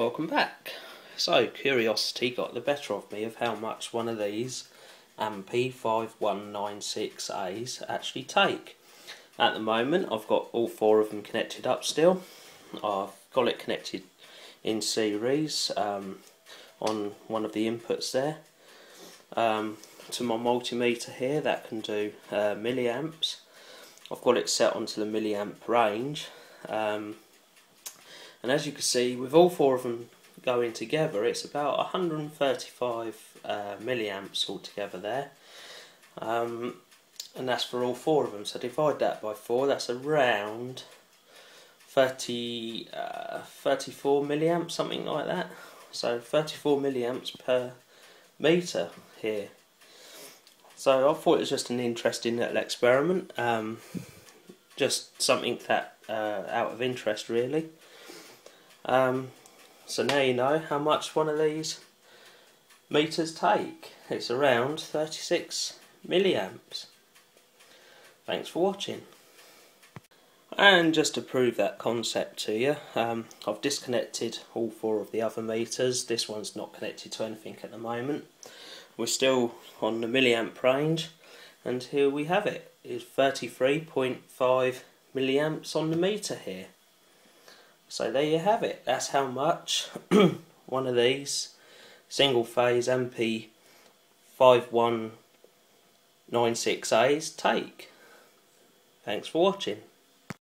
Welcome back. So, curiosity got the better of me of how much one of these MP5196As actually take. At the moment, I've got all four of them connected up still. I've got it connected in series um, on one of the inputs there. Um, to my multimeter here that can do uh, milliamps. I've got it set onto the milliamp range. Um, and as you can see, with all four of them going together, it's about 135 uh, milliamps altogether there. Um, and that's for all four of them. So divide that by four, that's around 30, uh, 34 milliamps, something like that. So 34 milliamps per meter here. So I thought it was just an interesting little experiment. Um, just something that uh, out of interest really. Um, so now you know how much one of these meters take. It's around 36 milliamps. Thanks for watching. And just to prove that concept to you, um, I've disconnected all four of the other meters. This one's not connected to anything at the moment. We're still on the milliamp range, and here we have it. It's 33.5 milliamps on the meter here. So there you have it. That's how much one of these single phase MP5196As take. Thanks for watching.